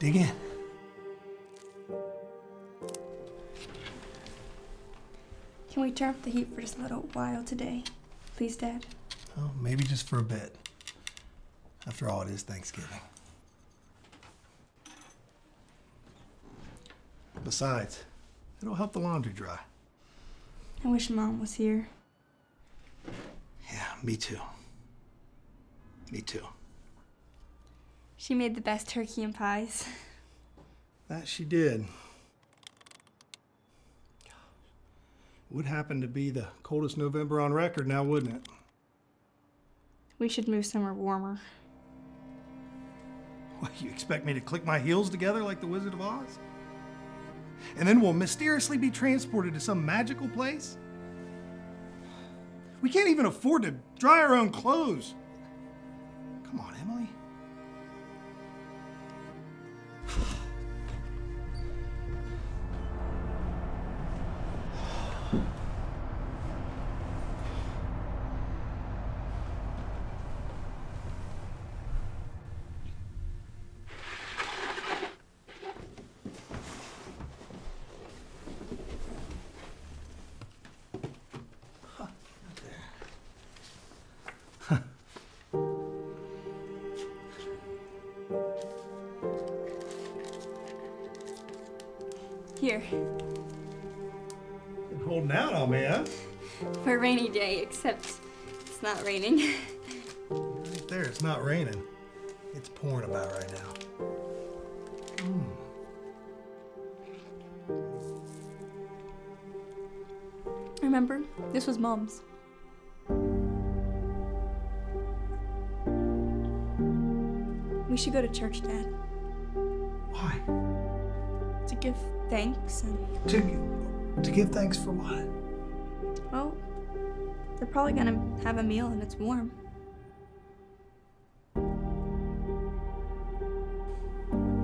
Dig in. Can we turn up the heat for just a little while today? Please, Dad? Well, maybe just for a bit. After all, it is Thanksgiving. Besides, it'll help the laundry dry. I wish Mom was here. Yeah, me too. Me too. She made the best turkey and pies. That she did. Would happen to be the coldest November on record now, wouldn't it? We should move somewhere warmer. What, you expect me to click my heels together like the Wizard of Oz? And then we'll mysteriously be transported to some magical place? We can't even afford to dry our own clothes. Come on, Emily. Here, Been holding out on me, huh? for a rainy day, except it's not raining. Right there, it's not raining. It's pouring about right now. Hmm. Remember, this was Mom's. We should go to church, Dad, Why? to give thanks and, To, to give thanks for what? well, they're probably gonna have a meal and it's warm.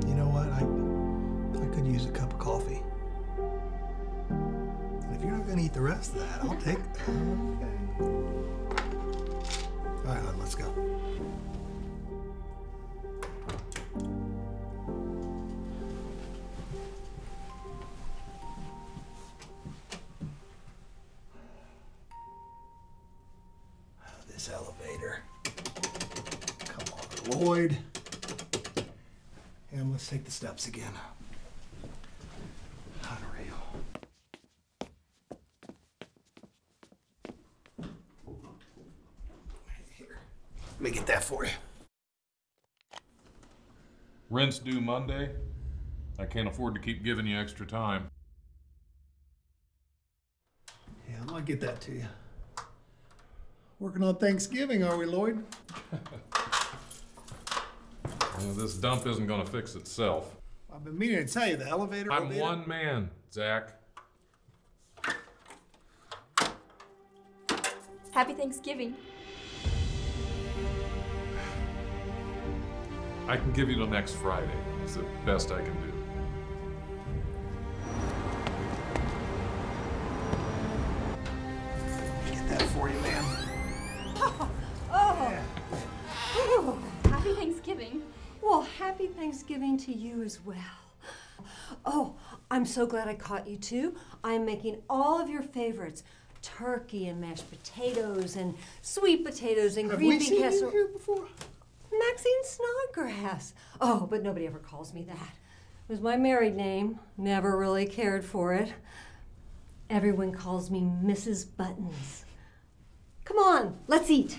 You know what? I, I could use a cup of coffee. And if you're not going to eat the rest of that, I'll take that. Okay. All right, let's go. This elevator. Come on, Lloyd. And let's take the steps again. Unreal. Here. Let me get that for you. Rent's due Monday. I can't afford to keep giving you extra time. Yeah, I'm gonna get that to you. Working on Thanksgiving, are we, Lloyd? You know, this dump isn't gonna fix itself. I've been meaning to tell you the elevator. I'm elevator- one man, Zach. Happy Thanksgiving. I can give you till next Friday. It's the best I can do. Happy Thanksgiving to you as well. Oh, I'm so glad I caught you too. I'm making all of your favorites turkey and mashed potatoes and sweet potatoes and Have green we bean seen casserole. you here before? Maxine Snodgrass. Oh, but nobody ever calls me that. It was my married name. Never really cared for it. Everyone calls me Mrs. Buttons. Come on, let's eat.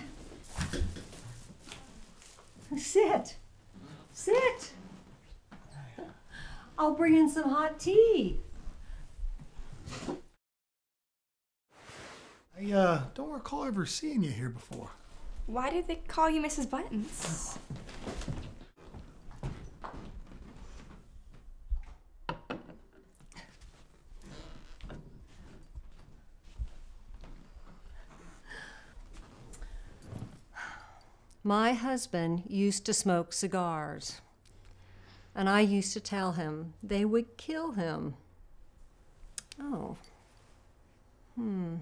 Sit. Sit. I'll bring in some hot tea. I uh, don't recall ever seeing you here before. Why did they call you Mrs. Buttons? My husband used to smoke cigars, and I used to tell him they would kill him. Oh. Hmm.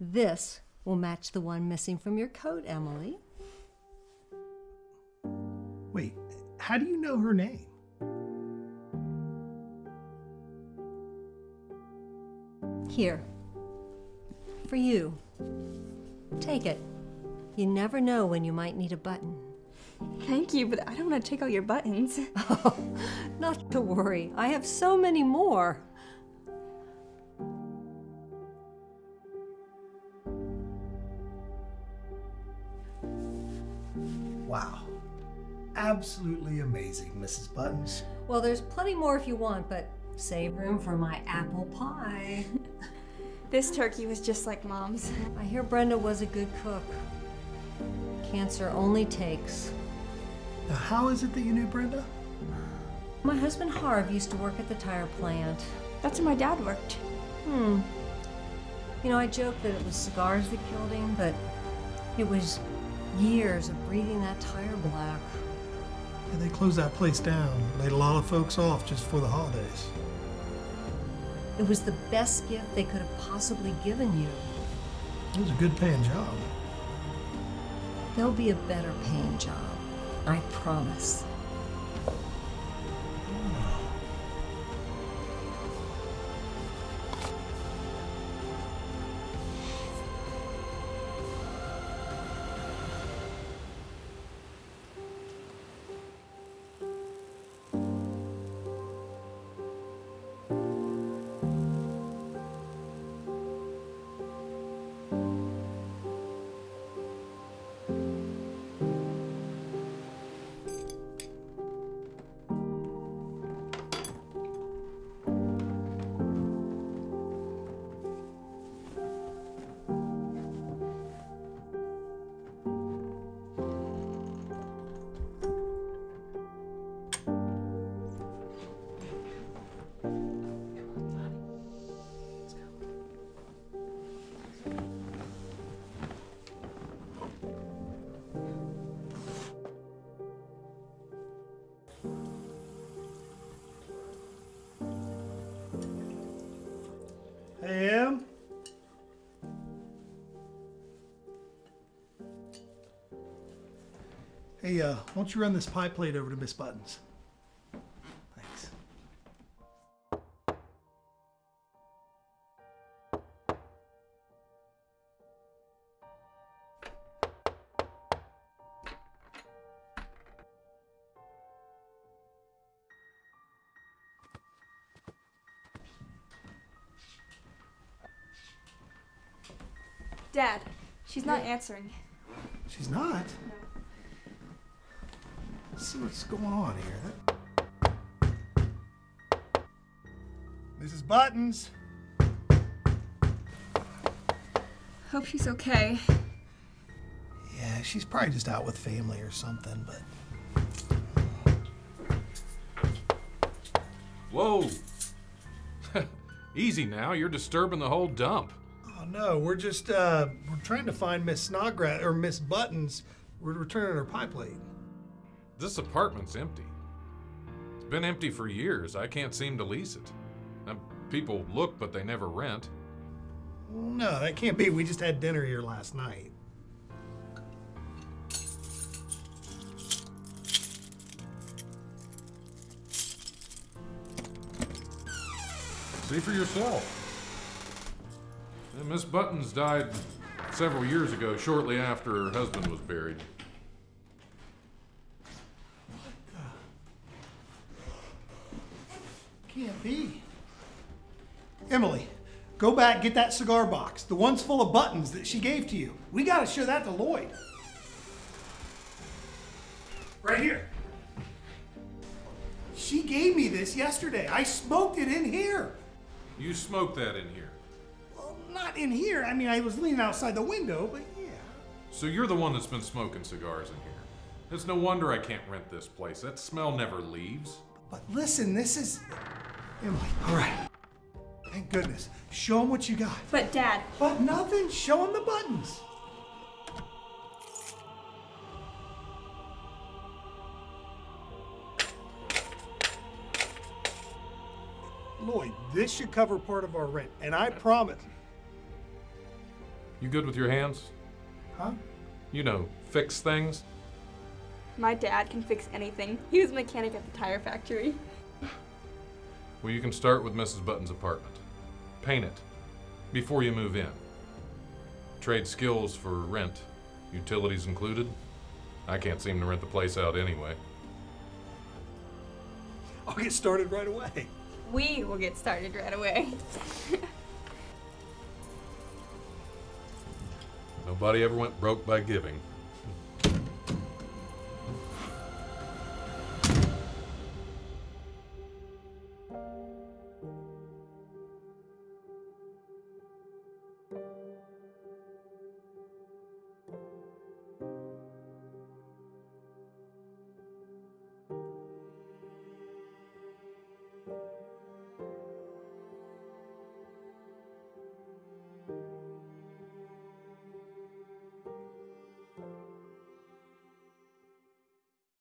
This will match the one missing from your coat, Emily. Wait, how do you know her name? Here. For you. Take it. You never know when you might need a button. Thank you, but I don't want to take out your buttons. Oh, not to worry. I have so many more. Absolutely amazing, Mrs. Buttons. Well, there's plenty more if you want, but save room for my apple pie. This turkey was just like mom's. I hear Brenda was a good cook. Cancer only takes. Now, how is it that you knew Brenda? My husband Harv used to work at the tire plant. That's where my dad worked. Hmm. You know, I joke that it was cigars that killed him, but it was years of breathing that tire black. And they closed that place down, laid a lot of folks off just for the holidays. It was the best gift they could have possibly given you. It was a good paying job. There'll be a better paying job. I promise. Hey, uh, why don't you run this pie plate over to Miss Buttons? Thanks. Dad, she's not answering. She's not. Let's see what's going on here. Mrs. Buttons. Hope she's okay. Yeah, she's probably just out with family or something, but Whoa! Easy now, you're disturbing the whole dump. oh no, we're just uh we're trying to find Miss Snodgrass or Miss Buttons. We're returning her pie plate. This apartment's empty. It's been empty for years. I can't seem to lease it. And people look, but they never rent. No, that can't be. We just had dinner here last night. See for yourself. And Miss Buttons died several years ago, shortly after her husband was buried. Can't be. Emily, go back, get that cigar box. The one's full of buttons that she gave to you. We gotta show that to Lloyd. Right here. She gave me this yesterday. I smoked it in here. You smoked that in here. Well, not in here. I mean, I was leaning outside the window, but yeah. So you're the one that's been smoking cigars in here. It's no wonder I can't rent this place. That smell never leaves. But listen, this is. Emily, all right. Thank goodness. Show him what you got. But Dad, But nothing. Show him the buttons. Lloyd, this should cover part of our rent, and I promise. You good with your hands? Huh? You know, fix things? My dad can fix anything. He was a mechanic at the tire factory. Well, you can start with Mrs. Button's apartment. Paint it before you move in. Trade skills for rent, utilities included. I can't seem to rent the place out anyway. I'll get started right away. We will get started right away. Nobody ever went broke by giving.